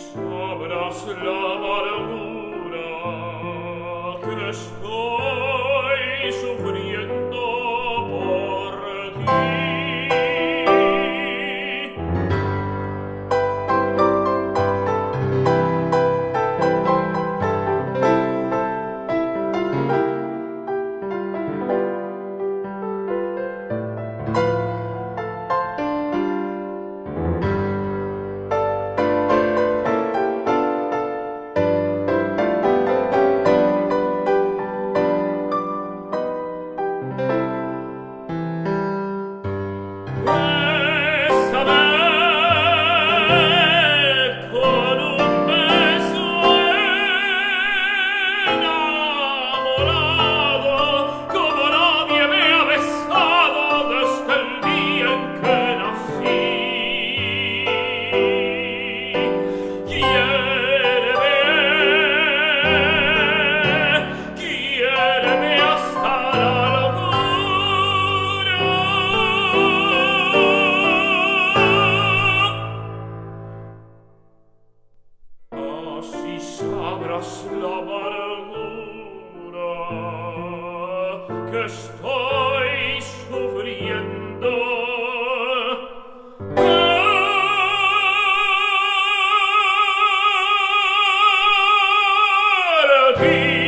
Sabras la barura, que abras la amargura que estoy sufriendo. Peace.